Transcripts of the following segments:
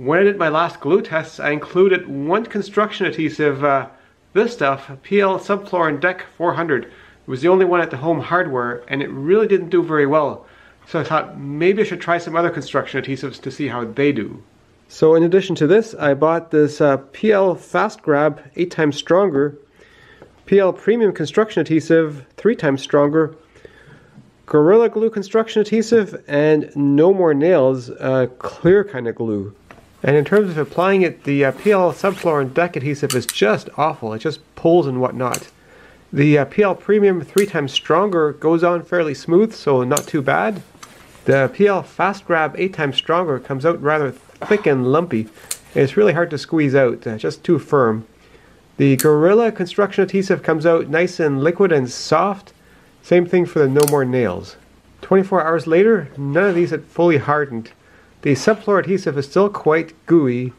When I did my last glue tests, I included one construction adhesive, uh, this stuff, PL Subfloor and Deck 400. It was the only one at the home hardware, and it really didn't do very well. So I thought maybe I should try some other construction adhesives to see how they do. So in addition to this, I bought this uh, PL Fast Grab 8 times stronger, PL Premium Construction Adhesive 3 times stronger, Gorilla Glue Construction Adhesive, and No More Nails uh, clear kind of glue. And in terms of applying it, the uh, PL subfloor and deck adhesive is just awful. It just pulls and whatnot. The uh, PL Premium 3 times stronger goes on fairly smooth, so not too bad. The PL Fast Grab 8 times stronger comes out rather thick and lumpy. It's really hard to squeeze out, uh, just too firm. The Gorilla Construction Adhesive comes out nice and liquid and soft. Same thing for the No More Nails. 24 hours later, none of these had fully hardened. The subfloor adhesive is still quite gooey.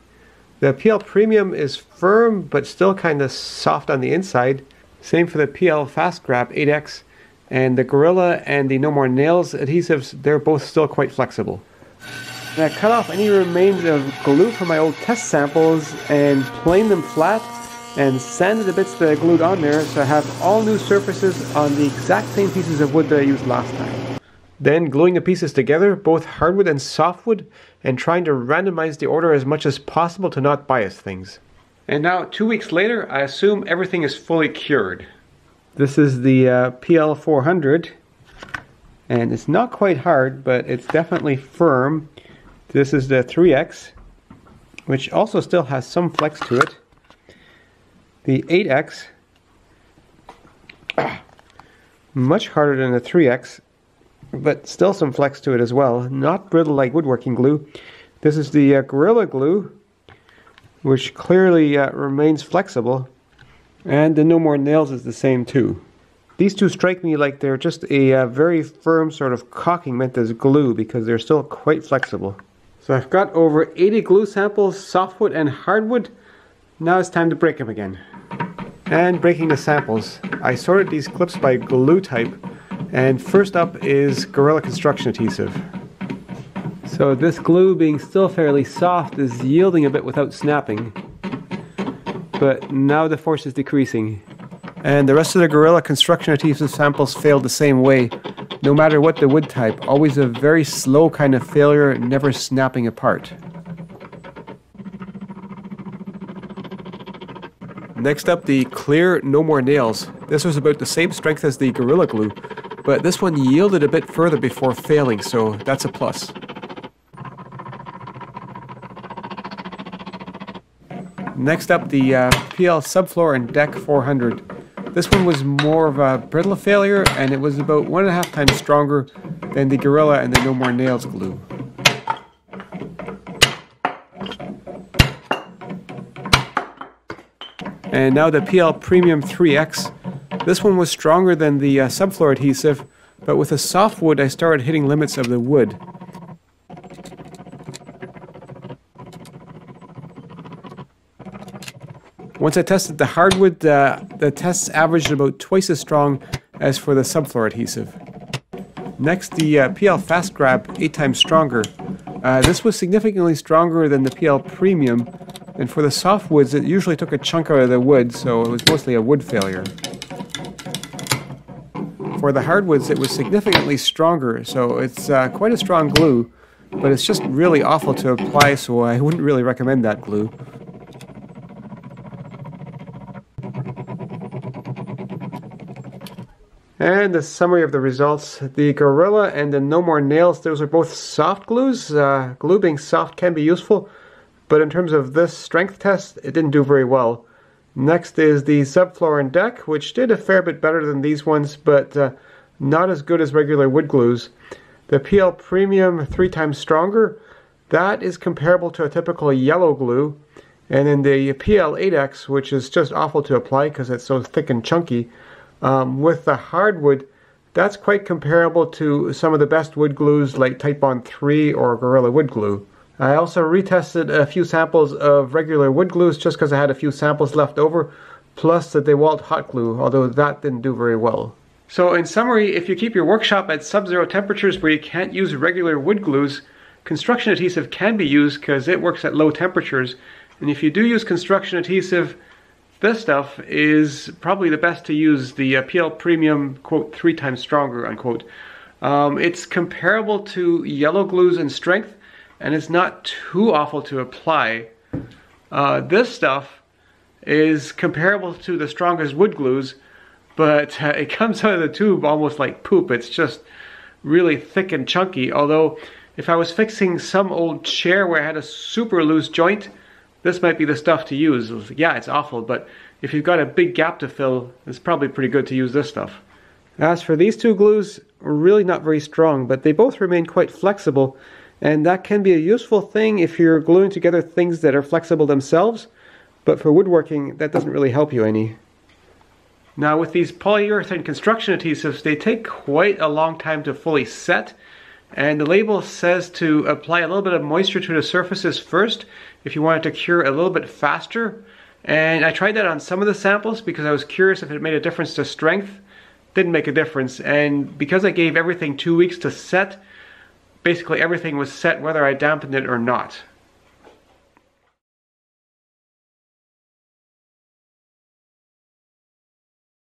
The PL Premium is firm but still kind of soft on the inside. Same for the PL Fast Grab 8X. And the Gorilla and the No More Nails adhesives, they're both still quite flexible. And I cut off any remains of glue from my old test samples and planed them flat and sanded the bits that I glued on there so I have all new surfaces on the exact same pieces of wood that I used last time. Then gluing the pieces together, both hardwood and softwood, and trying to randomize the order as much as possible to not bias things. And now, two weeks later, I assume everything is fully cured. This is the uh, PL400, and it's not quite hard, but it's definitely firm. This is the 3X, which also still has some flex to it. The 8X, much harder than the 3X, but still some flex to it as well. Not brittle like woodworking glue. This is the uh, Gorilla Glue, which clearly uh, remains flexible. And the No More Nails is the same too. These two strike me like they're just a uh, very firm sort of caulking meant as glue because they're still quite flexible. So I've got over 80 glue samples, softwood and hardwood. Now it's time to break them again. And breaking the samples. I sorted these clips by glue type and first up is Gorilla Construction Adhesive. So this glue being still fairly soft is yielding a bit without snapping. But now the force is decreasing. And the rest of the Gorilla Construction Adhesive samples failed the same way. No matter what the wood type, always a very slow kind of failure, never snapping apart. Next up, the clear No More Nails. This was about the same strength as the Gorilla Glue, but this one yielded a bit further before failing, so that's a plus. Next up, the uh, PL Subfloor and Deck 400. This one was more of a brittle failure, and it was about one and a half times stronger than the Gorilla and the No More Nails glue. And now the PL Premium 3X this one was stronger than the uh, subfloor adhesive, but with a soft wood I started hitting limits of the wood. Once I tested the hardwood, uh, the tests averaged about twice as strong as for the subfloor adhesive. Next, the uh, PL Fast Grab, 8 times stronger. Uh, this was significantly stronger than the PL Premium, and for the softwoods it usually took a chunk out of the wood, so it was mostly a wood failure. For the hardwoods, it was significantly stronger, so it's uh, quite a strong glue, but it's just really awful to apply, so I wouldn't really recommend that glue. And the summary of the results. The Gorilla and the No More Nails, those are both soft glues. Uh, glue being soft can be useful, but in terms of this strength test, it didn't do very well. Next is the subfloor and deck, which did a fair bit better than these ones, but uh, not as good as regular wood glues. The PL Premium, three times stronger, that is comparable to a typical yellow glue. And then the PL 8X, which is just awful to apply because it's so thick and chunky, um, with the hardwood, that's quite comparable to some of the best wood glues like Type Titebond 3 or Gorilla Wood Glue. I also retested a few samples of regular wood glues just because I had a few samples left over, plus the DeWalt hot glue, although that didn't do very well. So in summary, if you keep your workshop at sub-zero temperatures where you can't use regular wood glues, construction adhesive can be used because it works at low temperatures. And if you do use construction adhesive, this stuff is probably the best to use, the uh, PL Premium, quote, three times stronger, unquote. Um, it's comparable to yellow glues in strength, and it's not too awful to apply. Uh, this stuff is comparable to the strongest wood glues, but uh, it comes out of the tube almost like poop. It's just really thick and chunky, although if I was fixing some old chair where I had a super loose joint, this might be the stuff to use. Yeah, it's awful, but if you've got a big gap to fill, it's probably pretty good to use this stuff. As for these two glues, really not very strong, but they both remain quite flexible, and that can be a useful thing if you're gluing together things that are flexible themselves, but for woodworking, that doesn't really help you any. Now with these polyurethane construction adhesives, they take quite a long time to fully set, and the label says to apply a little bit of moisture to the surfaces first if you want it to cure a little bit faster. And I tried that on some of the samples because I was curious if it made a difference to strength. Didn't make a difference. And because I gave everything two weeks to set, basically everything was set whether I dampened it or not.